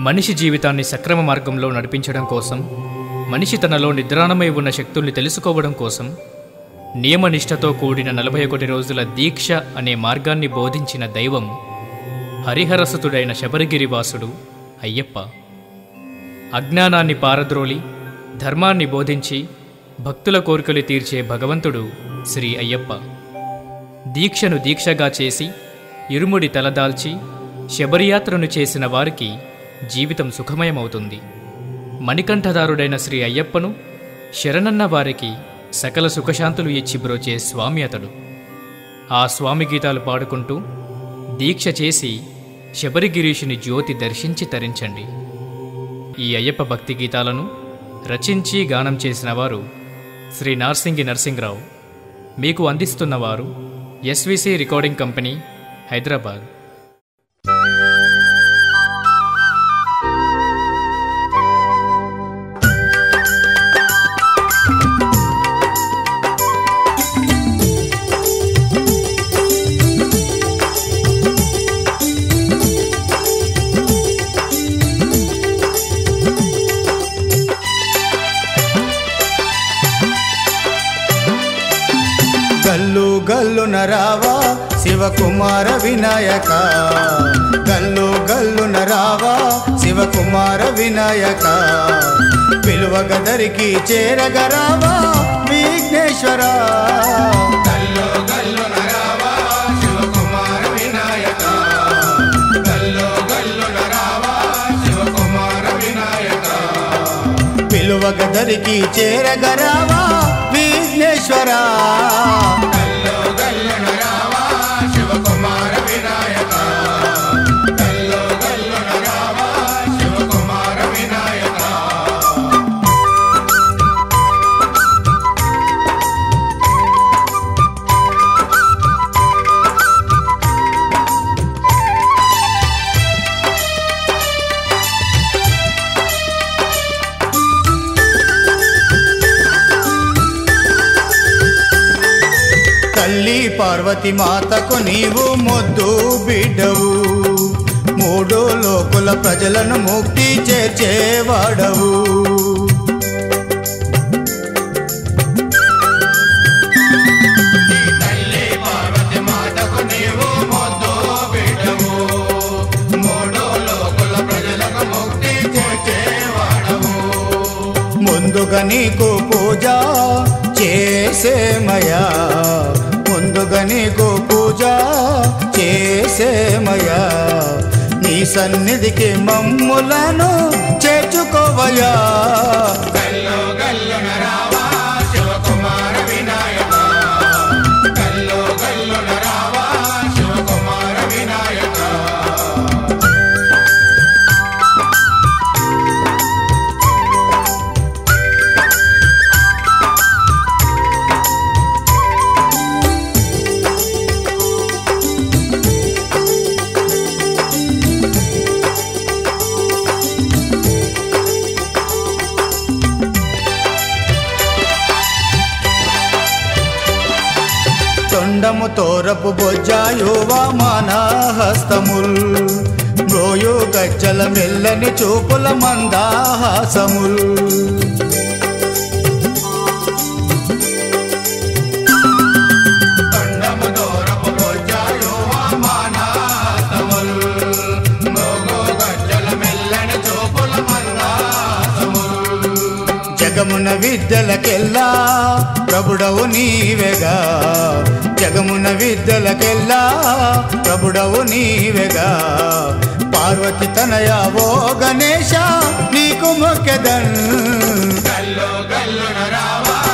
మనిషి జీవితాన్ని సక్రమ మార్గంలో నడిపించడం కోసం మనిషి తనలో నిద్రాణమై ఉన్న శక్తుల్ని తెలుసుకోవడం కోసం నియమనిష్టతో కూడిన నలభై ఒకటి రోజుల దీక్ష అనే మార్గాన్ని బోధించిన దైవం హరిహరసుతుడైన శబరిగిరివాసుడు అయ్యప్ప. అజ్ఞానాన్ని పారద్రోలి ధర్మాన్ని బోధించి భక్తుల కోరికలు తీర్చే భగవంతుడు శ్రీ అయ్యప్ప. దీక్షను దీక్షగా చేసి ఇరుముడి తలదాల్చి శబరియాత్రను చేసిన వారికి జీవితం సుఖమయమవుతుంది. మణికంఠదారుడైన శ్రీ అయ్యప్పను శరణన్న వారికి సకల సుఖశాంతులు ఇచ్చి బ్రోచే స్వామి అతడు. ఆ స్వామి గీతాలు పాడుకుంటూ దీక్ష చేసి శబరిగిరీషుని జ్యోతి దర్శించి తరించండి. ఈ అయ్యప్ప భక్తి గీతాలను రచించి గానం చేసిన వారు శ్రీ నార్సింగి నరసింగరావు మీకు అందిస్తున్నవారు ఎస్విసి రికార్డింగ్ కంపెనీ హైదరాబాద్. గల్లు నరావా శివకుమార వినాయక. గల్లు గల్లు నరావా శివకుమార వినాయక. పిలువగదరికి చేరగరావా విఘ్నేశ్వర. గల్లు గల్లు నరావా శివకుమార వినాయక. గల్లు గల్లు నరావా శివకుమార వినాయక. పిలువగదరికి చేరగరావా విఘ్నేశ్వర. పార్వతి మాతకు నీవు మొద్దు బిడ్డవు. మూడు లోకుల ప్రజలను ముక్తి చేర్చేవాడవు. ముందుగా నీకు పూజ చేసేమయా ముందుగా నీకు పూజ చేసేమయా నీ సన్నిధికి మమ్ములను చేర్చుకోవయా తోరపు బొజ్జాయువా మాన హస్తముల్ మ్రోయు గజ్జల మెల్లని చూపుల మందాహాసముల్. జగమున విద్యలకెల్లా ప్రభుడవు నీవెగా. జగమున విద్యలకెల్లా ప్రభుడవు నీవెగా. పార్వతి తనయ ఓ గణేశ నీకు మొక్కెదన్. గల్లో గల్లు రావా.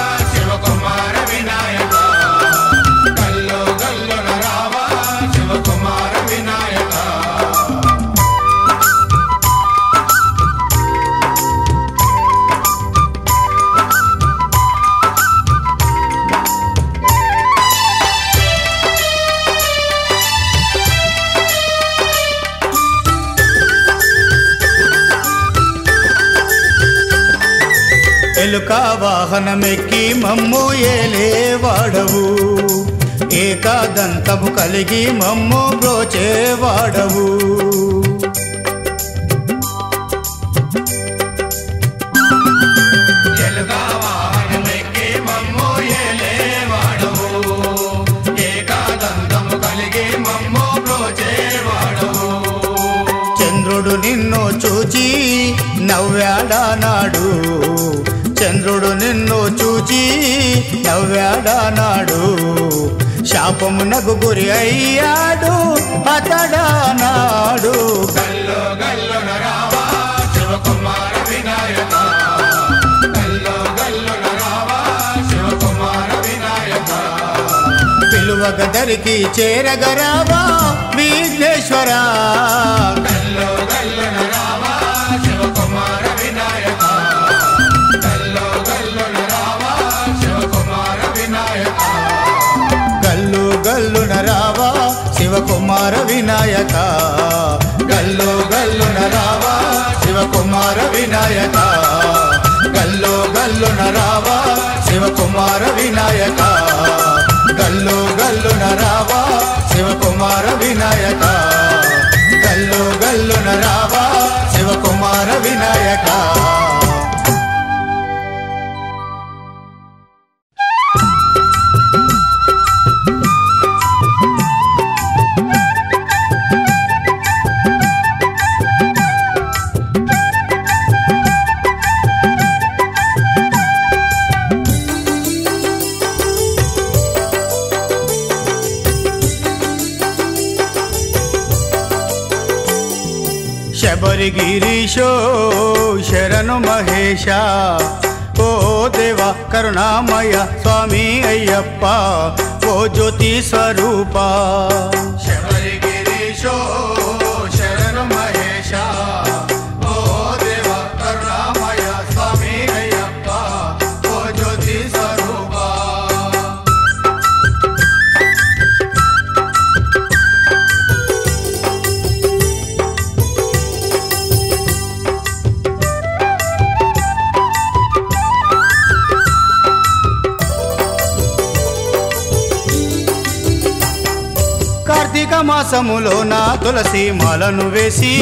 వెలుక వాహనమెక్కి మమ్ము ఏలేవాడవు ఏకాదంతము కలిగి మమ్ము బ్రోచేవాడవు చంద్రుడు నిన్ను చూచి నవ్వాడా నాడు చూచి నవ్వాడానాడు శాపమునకు గురి అయ్యాడు అతడానాడు గల్లో గల్లున రావా శివకుమార వినాయక. గల్లో గల్లున రావా శివకుమార వినాయక. పిలువగ దరికి చేరగరావా విఘ్నేశ్వర. గల్లో గల్లున శివకుమార వినాయక. గల్లు గల్లున రావా శివకుమార వినాయక. గల్లు గల్లున రావా శివకుమార వినాయక. గల్లు గల్లున రావా శివకుమార వినాయక. గల్లు గల్లున రావా శివకుమార వినాయక. శబరిగిరీశో శరణు మహేశ ఓ దేవ కరుణామయ స్వామి అయ్యప్ప ఓ జ్యోతి స్వరూప శబరిగిరీశో మాసములో నా తులసి మాలను వేసి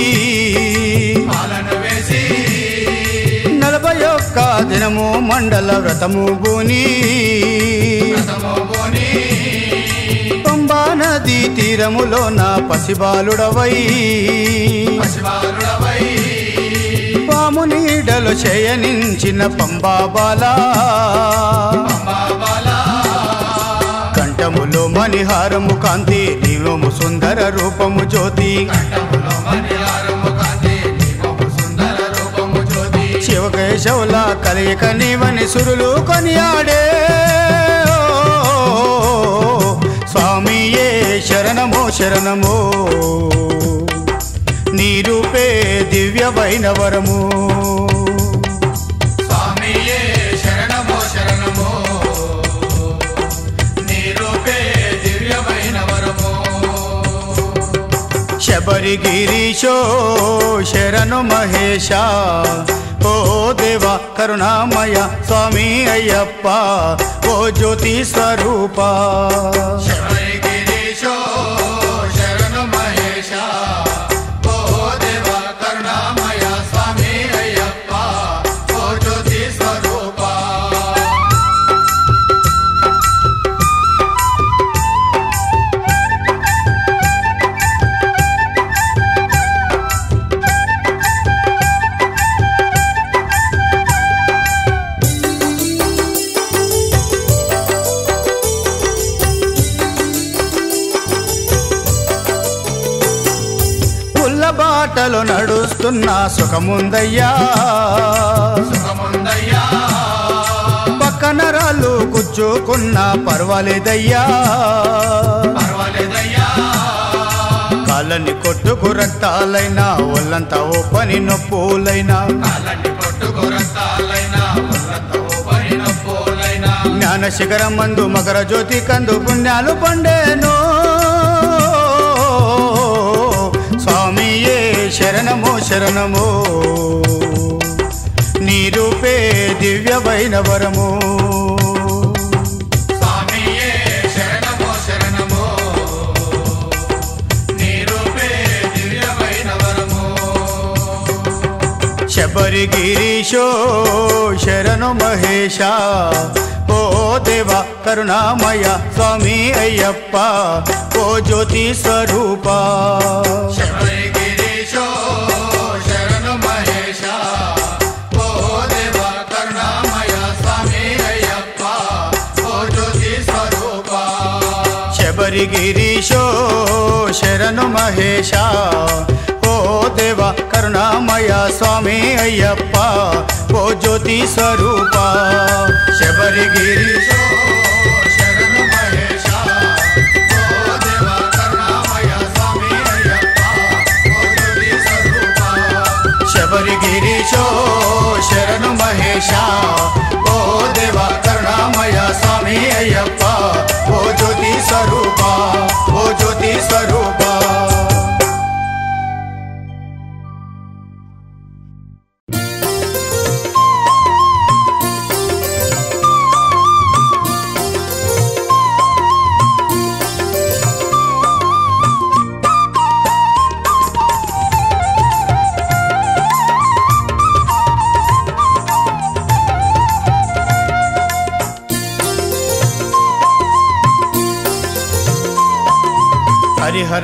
నలభై ఒక్క దినము మండల వ్రతము బోని పంబా నది తీరములో నా పసిబాలుడవై పాము నీడలు చేయనించిన పంబా బాలా కంఠములో మణిహారము కాంతి నీవము సుందర రూపము జ్యోతి. శివకేశవుల కలయిక నీవని సురులు కొనియాడే. ఓ, స్వామియే శరణమో శరణమో. నీ రూపే దివ్యమైన गिरीशो शरणु महेश। ओ देवा करुणामय स्वामी अय्यप्पा ओ ज्योतिस्वरूपा। నడుస్తున్న సుఖముందయ్యా. పక్కన రాళ్ళు కూర్చుకున్న పర్వాలేదయ్యా. కాళ్ళని కొట్టుకు రక్తాలైనా ఒళ్ళంతా ఓ పని నొప్పులైనా. జ్ఞాన శిఖరం మందు మకర జ్యోతి కందు పుణ్యాలు పండేను. శరణమో శరణమో. నీ రూపే దివ్యమైన వరము. శబరి గిరీశో శరణు మహేశ. ఓ దేవ కరుణామయ స్వామి అయ్యప్ప. ఓ జ్యోతి స్వరూపా. శబరిగిరీశో శరణు మహేశ ఓ దేవ కరుణామయ స్వామి అయ్యప్ప ఓ జ్యోతి స్వరూప శబరిగిరీశో శరణు మహేశ ఓ దేవ కరుణామయ స్వామి అయ్యప్ప ఓ జ్యోతి స్వరూప శబరిగిరీశో శరణు మహేశ ఓ దేవ కరుణామయ స్వామి అయ్యప్ప ఓ జ్యోతి స్వరూప ఓ జ్యోతి స్వరూప హరిహర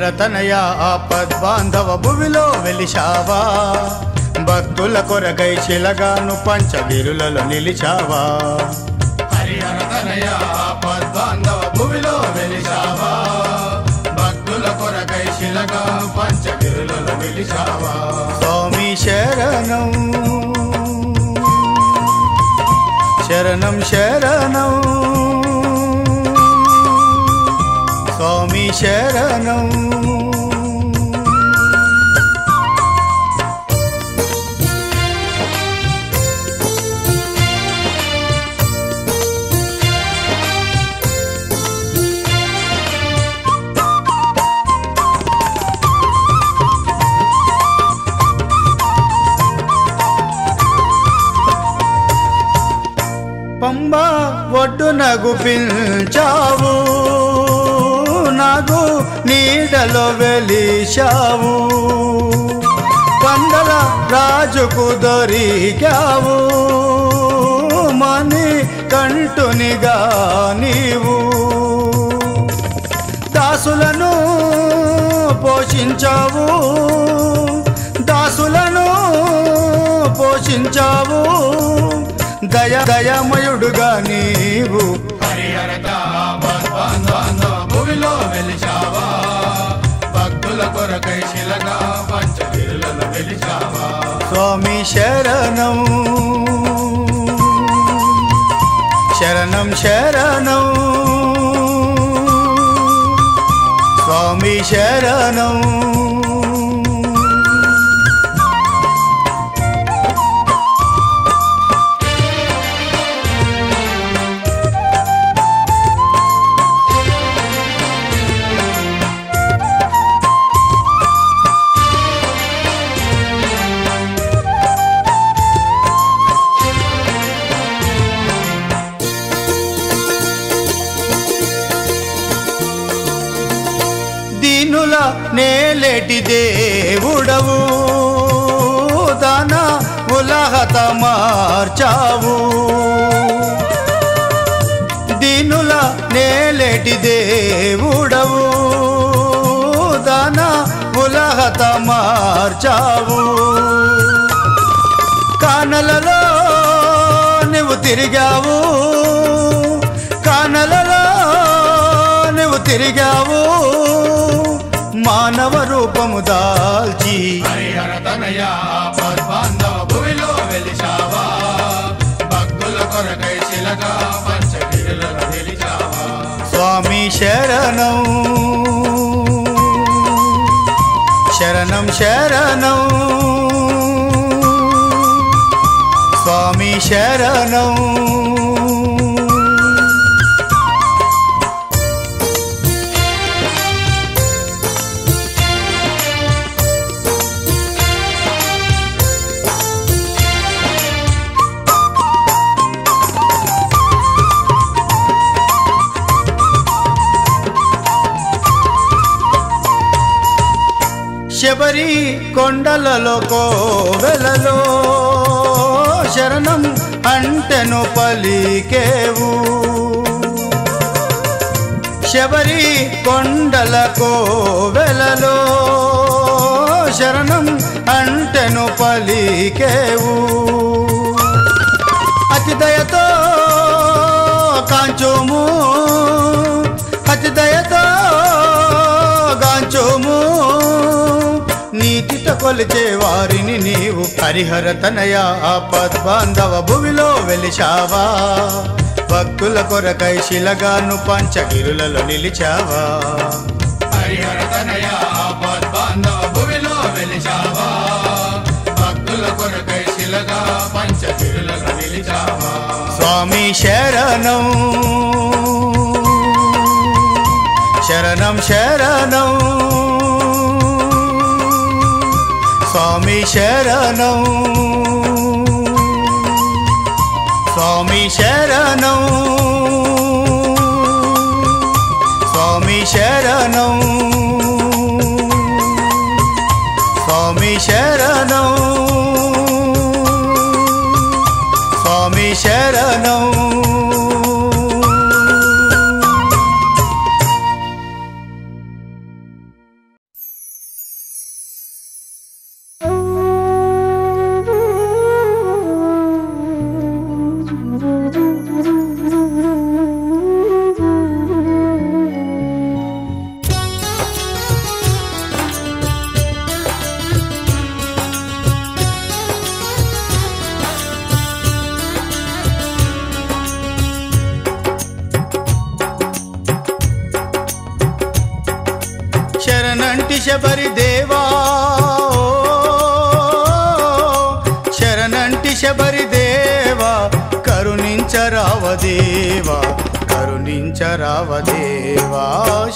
తనయ ఆపద్ బాంధవ భువిలో వెలిశావా? భక్తుల కొరకై శిలగాను పంచగిరులలో నిలిచావా? హరిహర తనయ భువిలో వెలిశావా? భక్తుల కొరకై శిలగాను పంచగిరులలో నిలిచావా? స్వామి శరణం శరణం శరణం. శరణం. పంబ ఒడ్డున గుపించావు నాకు నీడలో వెలిశావు. పందల రాజుకు దొరికావు. మని కంటునిగా నీవు. దాసులను పోషించావు. దాసులను పోషించావు. దయ దయమయుడుగా నీవు. భూమిలో వెలిచావా? భక్తుల కొరకై శిలగా పంచగిరులను వెలిచావా? స్వామి శరణం. శరణం శరణం. స్వామి శరణం. మార్చావు దీనుల నేలేటి దేవుడవు. దాన ఉలహత మార్చావు. కానలలో నువ్వు తిరిగావు. కానలలో నువ్వు తిరిగావు. మానవ రూపము దాల్చి హరిహర తనయా కొరకై శిలగా పంచగిరులలో నిలిచావా స్వామి శరణం. శరణం శరణం. స్వామి శరణం. కొండలలో కోవెలలో శరణం అంటెను పలికేవు. శబరి కొండల కోవెలలో శరణం అంటెను పలికేవు. అతిదయతో దయతో కొలిచే వారిని నీవు హరిహర తనయ ఆపద్బాంధవ భువిలో వెలిచావా భక్తుల కొరకై శిలగాను పంచగిరులలో నిలిచావా? హరిహర తనయ ఆపద్బాంధవ భువిలో వెలిచావా భక్తుల కొరకై శిలగా పంచగిరులలో నిలిచావా? స్వామి శరణం శరణం శరణం. स्वामि शरण। शरणौ। शरणी। शरणौ। शरणी शरणौ। శబరి దేవా? శరణంటి శబరి దేవా కరుణించరావదేవా కరుణించరావదేవా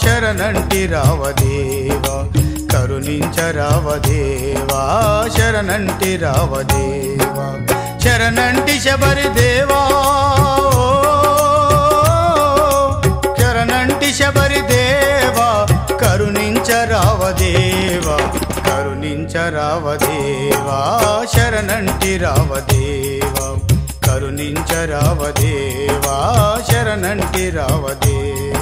శరణంటి రావదేవా కరుణించరావదేవా శరణంటి రావదేవా శరణంటి శబరి దేవా శరణంటి శబరి దేవా కరుణించరావదేవా కరుణించరావదేవా శరణంటి రావదేవా కరుణించరావదేవా శరణంటి రావదేవా.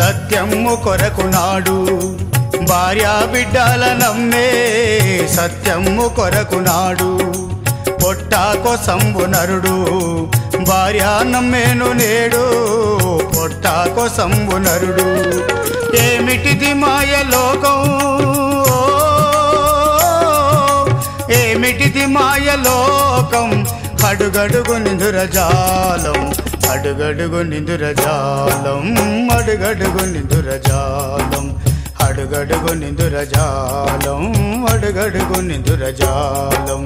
సత్యము కొరకు నాడు. భార్యా బిడ్డల నమ్మే సత్యము కొరకు నాడు. పొట్టాకో సంబు నరుడు భార్య నమ్మేను నేడు. పొట్టాకో సంబు నరుడు. ఏమిటిది మాయ లోకం? ఏమిటిది మాయ లోకం? అడుగడుగు నిధురజాలం అడుగడుగు నిదురజాలం అడుగడుగు నిదురజాలం అడుగడుగు నిదురజాలం అడుగడుగు నిదురజాలం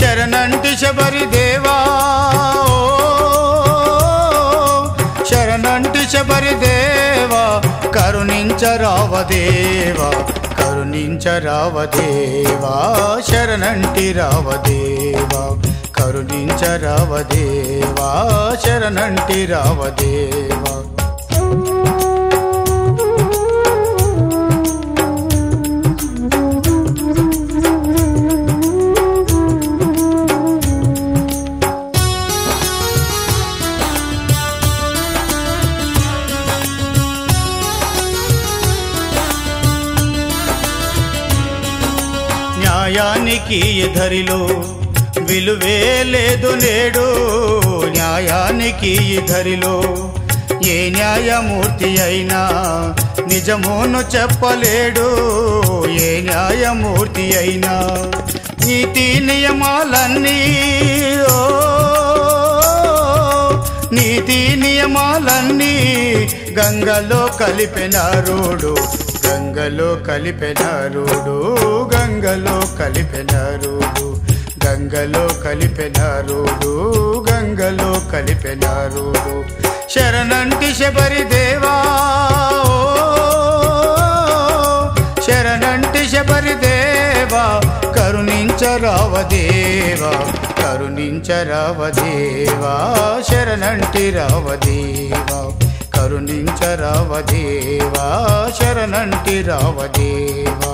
శరణంటి శబరి దేవా శరణంటి శబరి దేవా కరుణించరావదేవా కరుణించరావదేవా శరణంటి రావదేవా కరుణించరావదేవా శరణంటి రావదేవా. న్యాయానికి ఎధరిలో విలువే లేదు నేడు న్యాయానికి ధరిలో ఏ న్యాయమూర్తి అయినా నిజమును చెప్పలేడు. ఏ న్యాయమూర్తి అయినా నీతి నియమాలన్నీ నీతి నియమాలన్నీ గంగలో కలిపిన రోడు. గంగలో కలిపిన రోడు గంగలో కలిపిన రోడు. గంగలో కలిపెనారుడు గంగలో కలిపెనారుడు శరణంటి శబరి దేవా శరణంటి శబరి దేవా కరుణించరావదేవా కరుణించరావదేవా శరణంటి రావదేవా కరుణించరావదేవా శరణంటి రావదేవా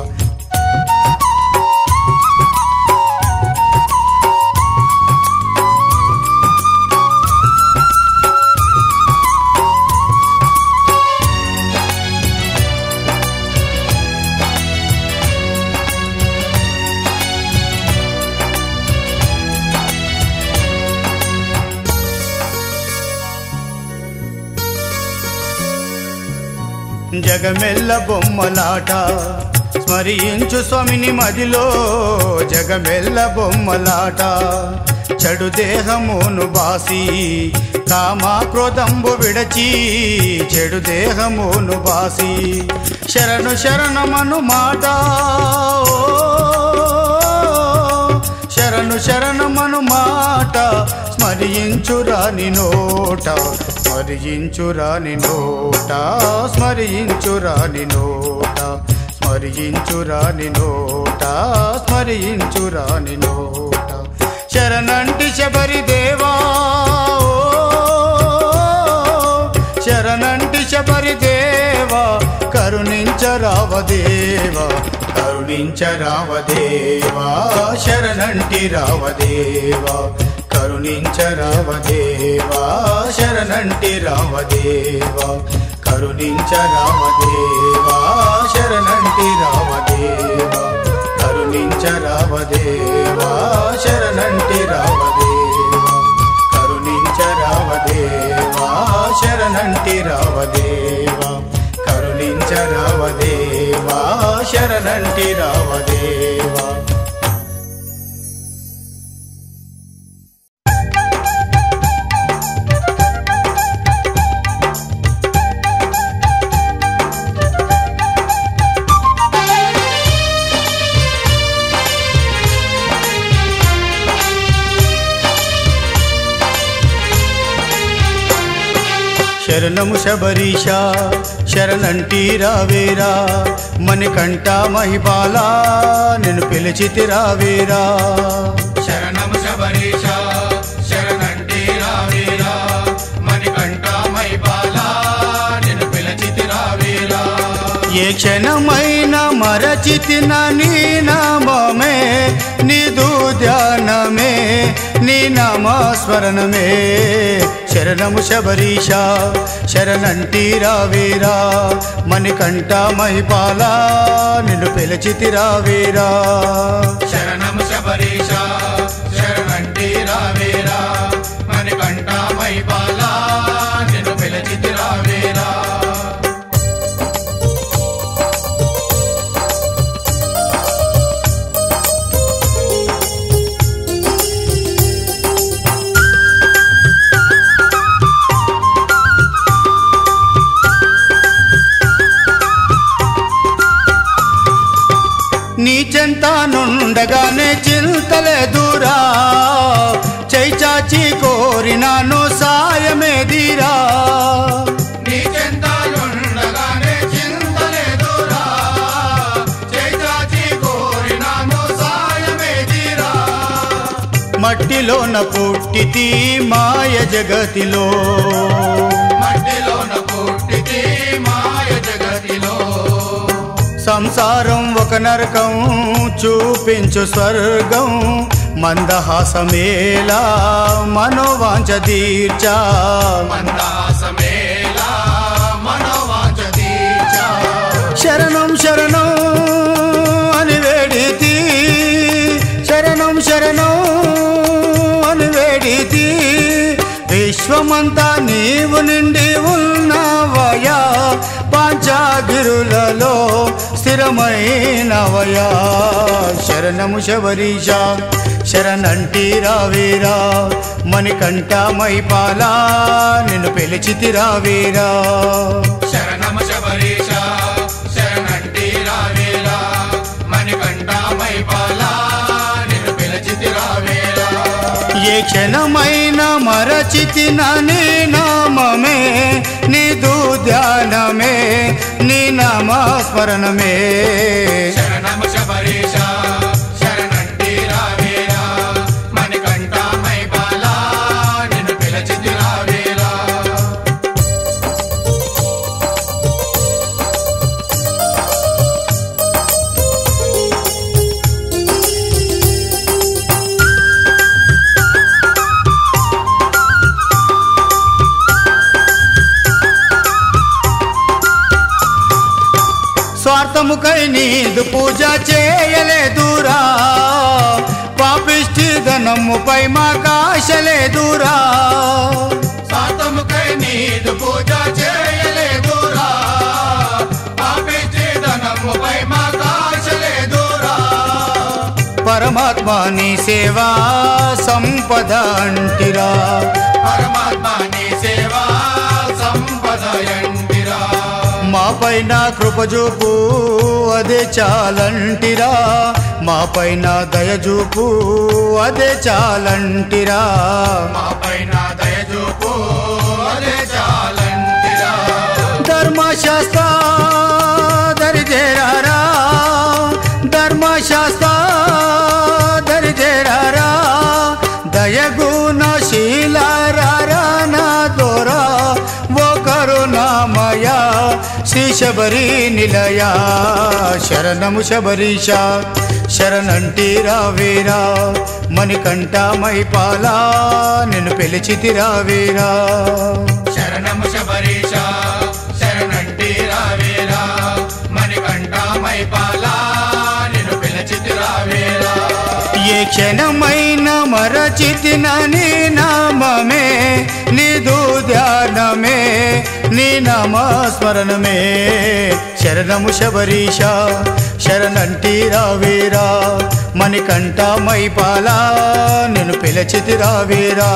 జగమెల్ల బొమ్మలాట. స్మరించు స్వామిని మదిలో జగమెల్ల బొమ్మలాట. చెడు దేహమును బాసి కామా క్రోధంబు విడచి చెడు దేహమును బాసి శరణు శరణమను మాట. ఓ, శరణు శరణమను మాట. స్మరించురాని నోట స్మరించురాని నోట స్మరించురాని నోట స్మరించురాని నోట స్మరించురాని నోట. శరణంటి శబరి దేవా శరణంటి శబరి దేవా కరుణించరావదేవా కరుణించరావదేవా శరణంటి రావదేవా కరుణించ రామదేవా శరణంటి రామదేవా. కరుణించ రామదేవా శరణంటి రామదేవా. కరుణించ రామదేవా శరణంటి రామదేవా. కరుణించ రామదేవా శరణంటి రామదేవా. కరుణించ రామదేవా శరణంటి రామదేవా. శరణము శబరీష శరణంటి రావేరా. మణికంఠ మహిపాలా నేను పిలిచితి రావేరా. శరణము శబరీషా ఏ క్షణమైన మరచితిన నీ నామమే నిదు ధ్యానమే నీ నామస్మరణమే. శరణము శబరీష శరణంటి రావేరా మణికంఠ మహిపాల నిన్ను పిలిచితి రావేరా. శరణము శబరీష శరణంటి రావేరా మణికంఠ మహిపాల నీ చెంత నుండగానే చింతలేదురా చై చాచి కోరినాను కోరినాము సాయమేదిరా మట్టిలోన పుట్టితి మాయ జగతిలో. మట్టిలోన సంసారం ఒక నరకం చూపించు స్వర్గం. మందహాసమేలా మనోవాంఛ తీర్చా శరణం శరణం అని వేడితి శరణం శరణం అని వేడితి విశ్వమంతా నీవు నిండి ఉన్నావయా పాంచాగిరులలో స్థిరమైనవయా శరణము శబరీష శరణంటి రావేరా. మణికంఠ మైపాలా నిన్ను పిలిచితి రావేరా. శరణము శబరీష శరణంటి రావేలా మణికంఠ మైపాలా నిన్ను పిలచితి రావేలా ఏ క్షణమైన మరచితిన నీ నామమే నామస్మరణమే శరణము పరమాత్మ నీ సేవా సంపద అంటిరా పరమాత్మ నీ సేవా సంపదయంటిరా మా పైన కృపజూపు అదే చాలంటిరా మా పైన దయజూపు అదే చాలంటిరా మా పైన దయచూపు అదే చాలంటిరా ధర్మశాస్త్ర దరిజేరారా ధర్మశాస్త్ర శబరి నిలయ? శరణము శబరీష శరణంటి రావేరా? మణికంఠ మైపాలా నిన్ను పిలిచితి రావేరా? శరణము శబరీష శరణంటి రావేరా? మణికంఠ మైపాలా నిన్ను పిలచితి రావేరా? ఏ క్షణమైన మరచితిన నీ నామమే నీదు ధ్యానమే నీ నామస్మరణమే. శరణము శబరీష శరణంటి రావేరా. మణికంఠ మైపాల నేను పిలచితి రావేరా.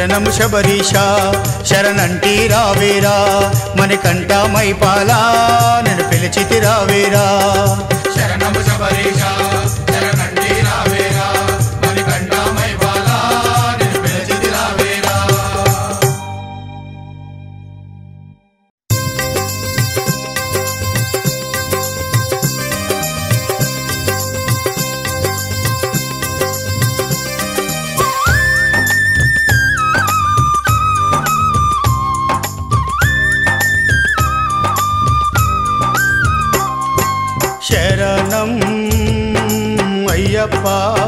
శరణము శబరీష శరణంటి రావేరా మన మణికంఠ మైపాలా నేను పిలిచితి రావేరా. శరణము శబరీష శరణంటి అయ్యప్ప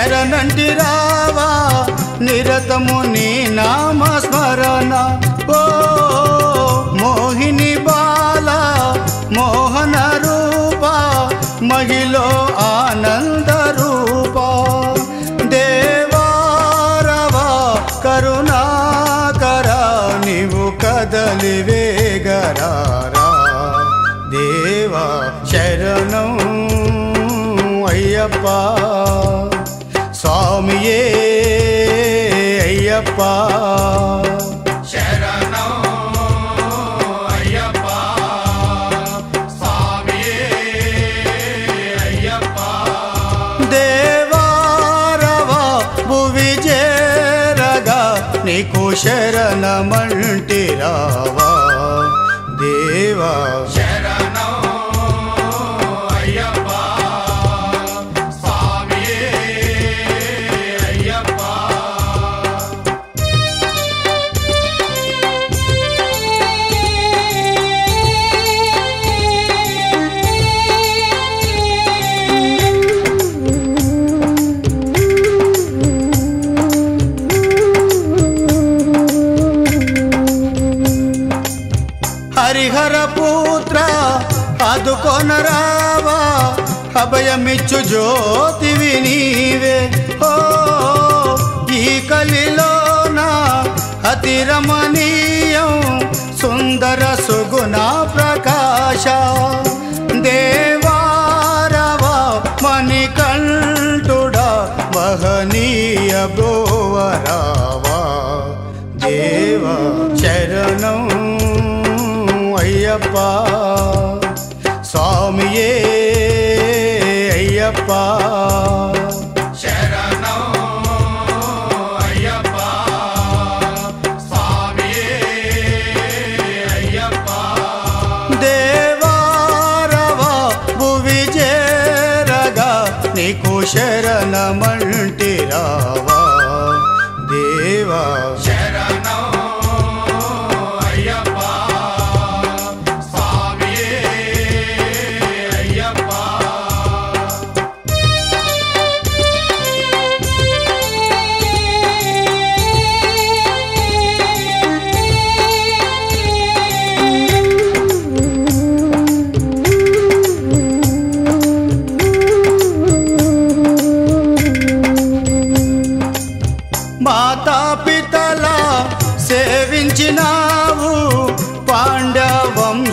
ఎరనంటి రావా నిరతము నీ నామస్మరణ ఓ మోహిని బాల మోహన రూప మహిళ అయ్యప్ప. నీకు శరణమంటి రావా. దేవా అభయమిచ్చు జ్యోతివి నీవే. ఓ ఈ కలిలోన అతి రమణీయం సుందర సుగుణ ప్రకాశ. దేవారవ మణికంఠుడా మహనీయ బ్రోవరావా దేవ శరణం అయ్యప్ప. స్వామియే అయ్యప్ప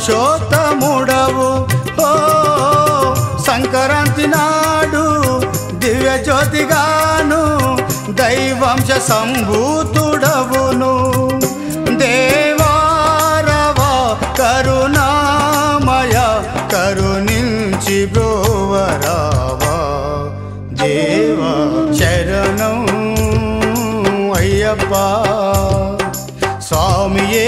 వంశోత్తముడవు ఓ సంక్రాంతి నాడు దివ్య జ్యోతిగాను దైవంశ సంభూతుడవును. దేవారవ కరుణామయ కరుణించి బ్రోవరావా. దేవ శరణం అయ్యప్ప స్వామియే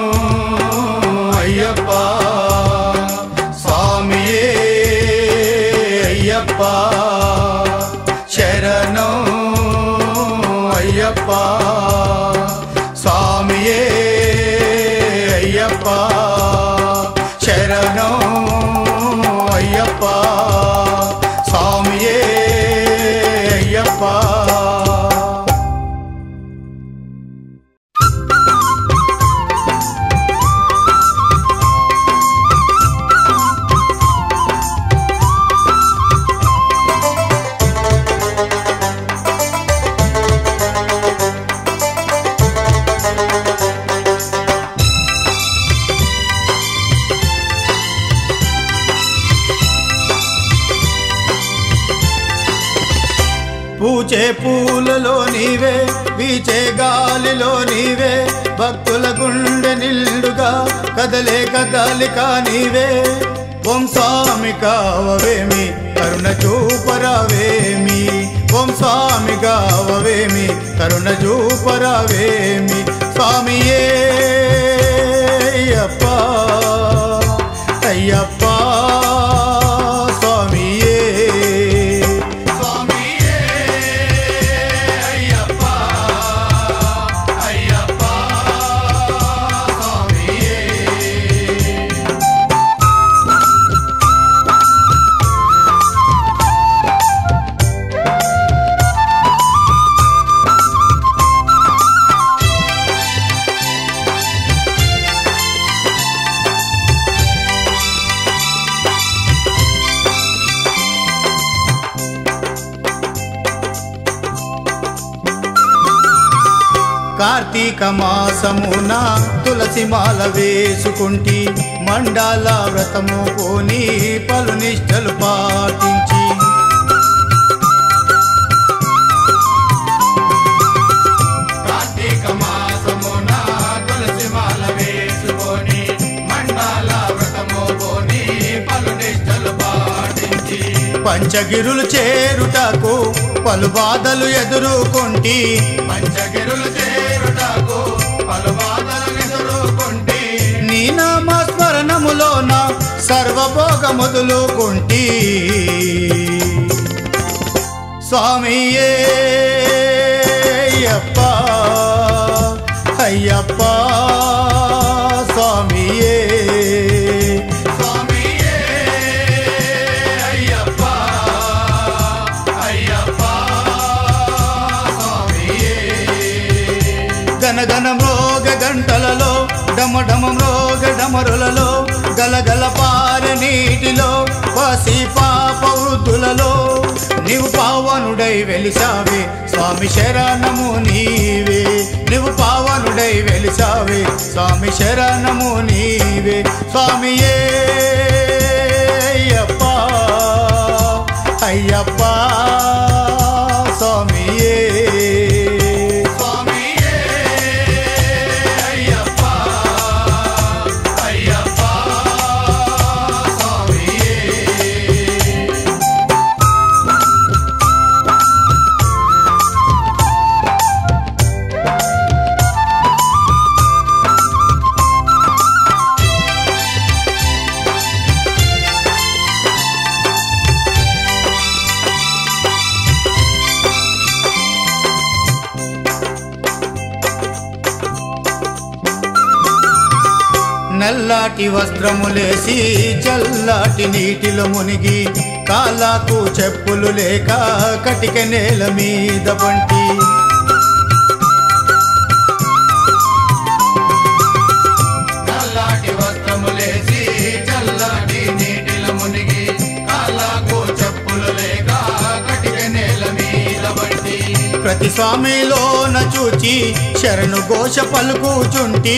నిండుగా కదలే కదలిక నీవే ఓం స్వామి కావవేమి కరుణ చూపరావేమి. ఓం స్వామి కావవేమి కరుణ చూపరావేమి. స్వామియే. కార్తీక మాసమున తులసి మాల వేసుకుంటి మండాల వ్రతము పోని పలు నిష్టలు పాటించి. కార్తీక మాసమున తులసి మాల వేసుకొని మండల వ్రతము పోని పలు నిష్టలు పాటించి. పంచగిరులు చేరుటకు పలు బాధలు ఎదుర్కొంటి పంచగిరులు ఎదుర్కొంటి నీ నామస్మరణములోన సర్వభోగ మొదలుకుంటి స్వామియే అయ్యప్ప అయ్యప్ప. గనగన మ్రోగ గంటలలో డమడమ మ్రోగ డమరులలో గలగల పార నీటిలో పసి పాప వృద్ధులలో. నీవు పావనుడై వెలిసావే స్వామి శరణము నీవే. నీవు పావనుడై వెలిసావే స్వామి శరణము నీవే. స్వామియే అయ్యప్ప అయ్యప్ప. వస్త్రములేసి చల్లాటి నీటిలో మునిగి కాలాకు చెప్పులు లేక కటిక నేల మీద పంటి స్వామిలోన చూచి శరణు ఘోష పలుకుచుంటి.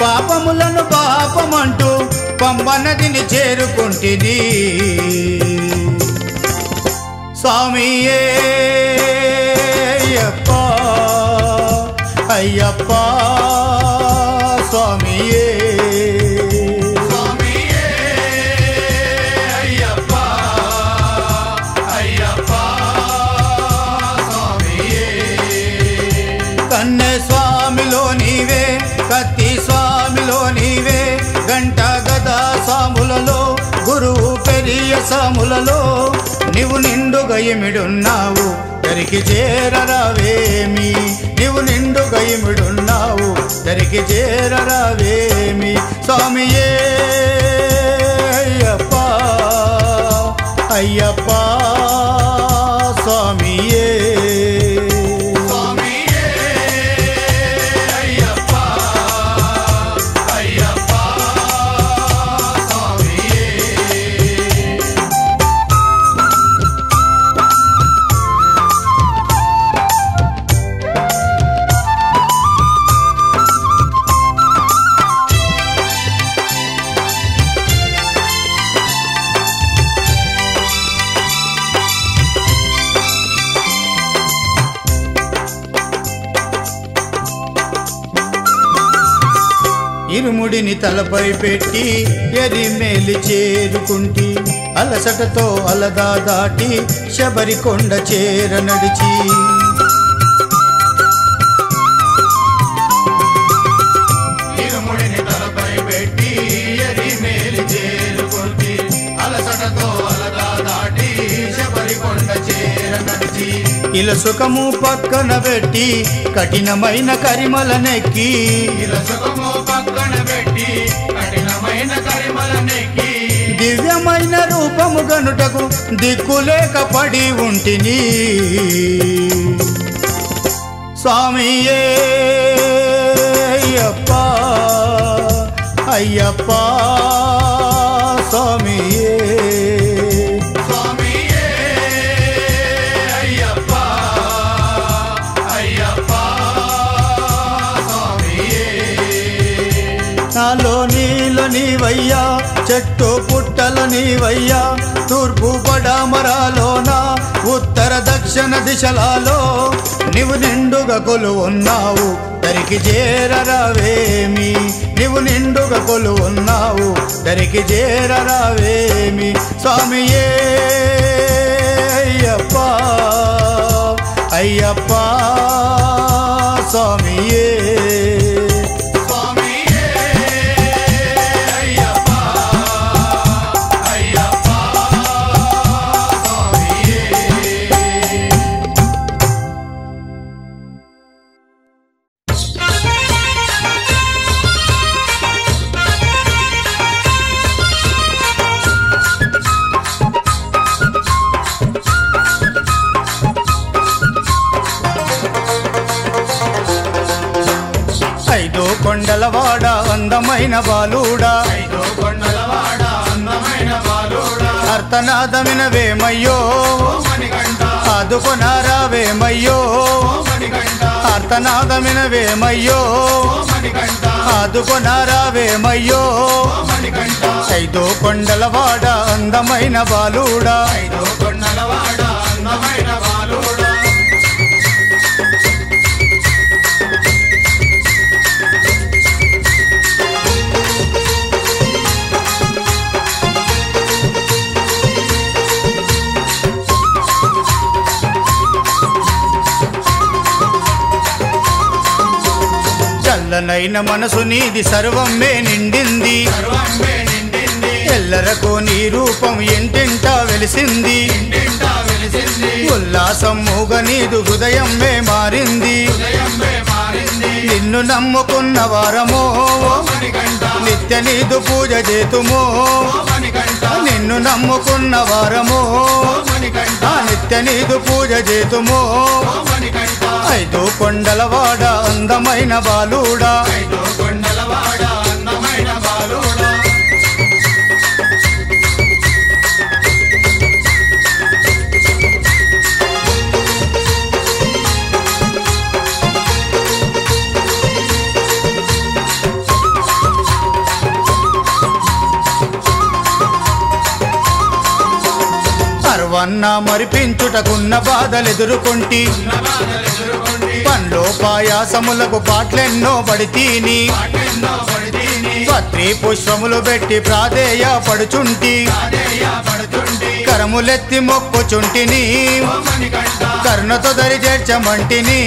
పాపములను పాపమంటూ పంబ నదిని చేరుకుంటిని స్వామియే పెరియ సాములలో నీవు నిండుగా ఇమిడున్నావు. దరికి చేరరావేమి? నీవు నిండుగా ఇమిడున్నావు. దరికి చేరరావేమి? స్వామియే అయ్యప్ప అయ్యప్ప. ఇరుముడిని తలపై పెట్టి ఎరిమేలి చేరుకుంటి అలసటతో అలదా దాటి శబరికొండ చేర నడిచి. నడిచి ఇలా సుఖము పక్కన పెట్టి కఠినమైన కరిమల నెక్కి. పక్కన పెట్టి కఠినమైన దివ్యమైన రూపము గనుటకు దిక్కులేక పడి ఉంటిని. స్వామియే అయ్యప్ప అయ్యప్ప స్వామియే. నాలో నీలో నీవయ్యా చెట్టు పుట్టలని నీవయ్యా తూర్పు పడమరాలోన ఉత్తర దక్షిణ దిశలలో నీవు నిండుగా కొలువున్నావు దరికి చేరరావేమి? నీవు నిండుగా కొలువున్నావు దరికి చేరరావేమి? స్వామియే అయ్యప్ప అయ్యప్ప. అందమైన బాలుడా. ఐదో అర్థనాదమిన వేమయ్యో ఆదుకొనారా వేమయ్యో ఓ అర్థనాదమిన వేమయ్యో ఆదుకొనారా వేమయ్యో ఓ మణికంఠ ఐదో కొండలవాడ అందమైన బాలుడా. ఐదో కొండలవాడ అందమైన చల్లనైన మనసు నీది సర్వమే నిండింది. నిండింది ఎల్లరకు నీ రూపం ఇంటింటా వెలిసింది. ఉల్లాసం మూగ నీదు హృదయమే మారింది మారింది. నిన్ను నమ్ముకున్న వారమో నిత్య నీదు పూజ చేతుమో నిన్ను నమ్ముకున్న వారమో. నిత్య నీదు పూజ చేతుమో. ఐదు కొండలవాడ అందమైన బాలుడా. అన్న మరిపించుటకున్న బాధలెదురుకొంటి. బాధలు పండ్లో పాయాసములకు పాటలెన్నో పడితీని. పత్రి పుష్పములు పెట్టి ప్రాధేయ పడుచుంటి. కరములెత్తి మొక్కుచుంటిని. కరుణతో దరి చేర్చమంటిని.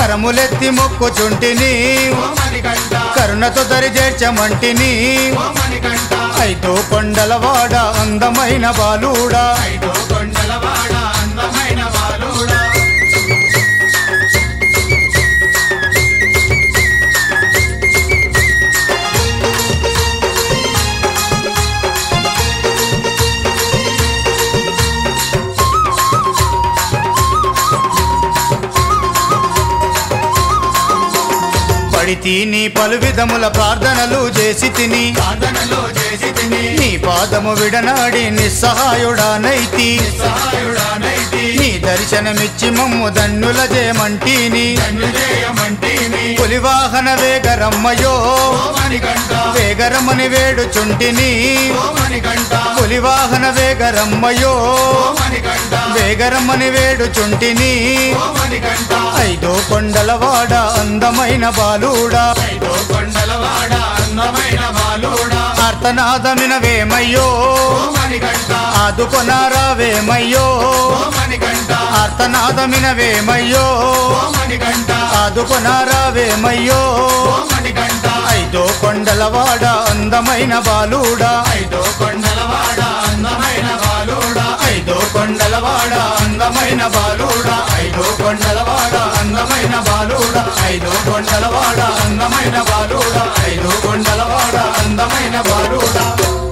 కరములెత్తి మొక్కుచుంటిని. చుంటిని కరుణతో దరి చేర్చమంటిని ఓ మణికంఠ. ఐదో కొండలవాడ అందమైన బాలుడా. ఐదో పలు విధముల ప్రార్థనలు చేసి తిని. సాధనలో చేసి తిని. నీ పాదము విడనాడి నిస్సహాయుడానైతి సహాయుడానైతి నీ దర్శనమిచ్చి మమ్ము దన్నుల జయమంటీని. పులివాహన వేగరమ్మయో ఓ మణికంఠ వేగరమని పులివాహన వేగరమ్మయో వేగరమ్మని వేడు చుంటిని ఐదో కొండలవాడ అందమైన బాలుడా ఐదో కొండలవాడ అందమైన బాలుడా. ఆర్తనాదమినవేమయ్యో వేమయ్యో ఆర్తనాదమినవేమయ్యో ఆదుకొనారావేమయ్యో వేమయ్యో ఆదుకొనారా ఐదో కొండలవాడ అందమైన బాలుడా. ఐదో కొండలవాడ కొండలవాడ అందమైన బాలుడా. ఐదో కొండలవాడ అందమైన బాలుడా. ఐదో కొండలవాడ అందమైన బాలుడా. ఐదో కొండలవాడ అందమైన బాలుడా.